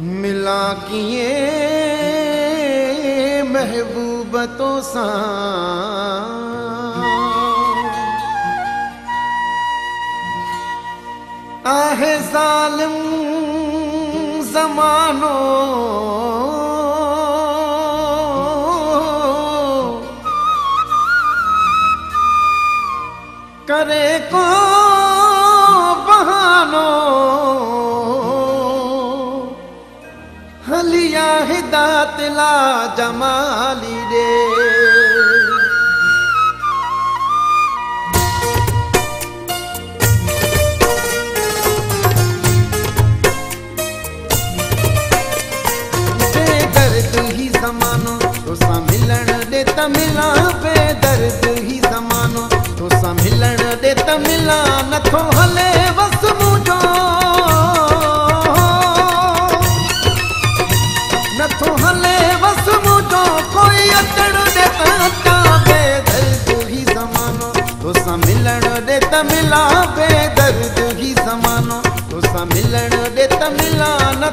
कीअं महबूब तोसां आहे ज़ालिम ज़मानो। करे को हलिया जमाली रे। त मिलां बेदर्द ही ज़मानो तोसां मिलण ॾे त मिलां नथो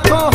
मिलां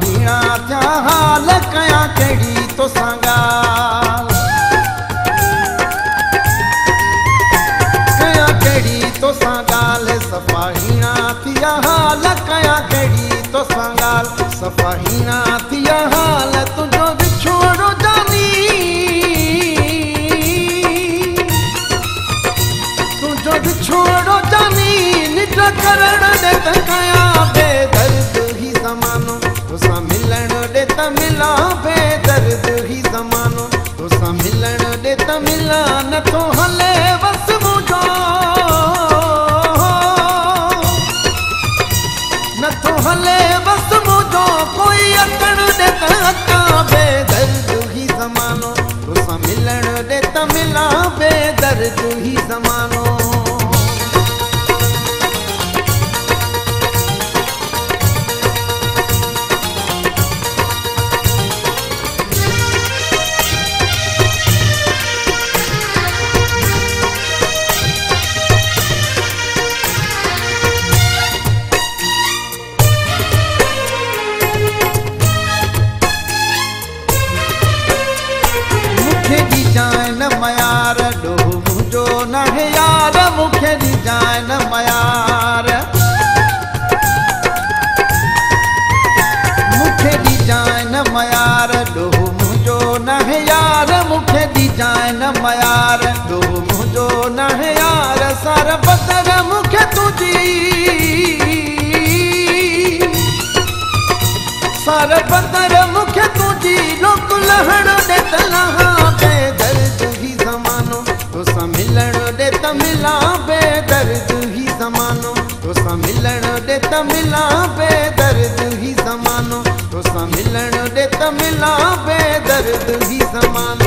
वीणा थिया हाल, कयां सफ़ा थिया हाल, कयां कहिड़ी विछोड़ो जानी जानी निज करण ॾे त तोसां मिलण ॾे त मिलां बेदर्द ही ज़मानो। तोसां मिलण ॾे त मिलां नथो हले बस मुंहिंजो नथो हले बस मुंहिंजो कोई अचण ॾे त अचां बेदर्द ही ज़मानो। तोसां मिलण ॾे त मिलां बेदर्द ही ज़मानो। सार बदर मूंखे तुंहिंजी सार बदर मूंखे तुंहिंजी रोक लहण ॾे त लहां बेदर्द ही ज़मानो। तोसां मिलण ॾे त मिलां बेदर्द ही ज़मानो। तोसां मिलण ॾे त मिलां बेदर्द ही ज़मानो। तोसां मिलण ॾे त मिलां बेदर्द ही ज़मानो।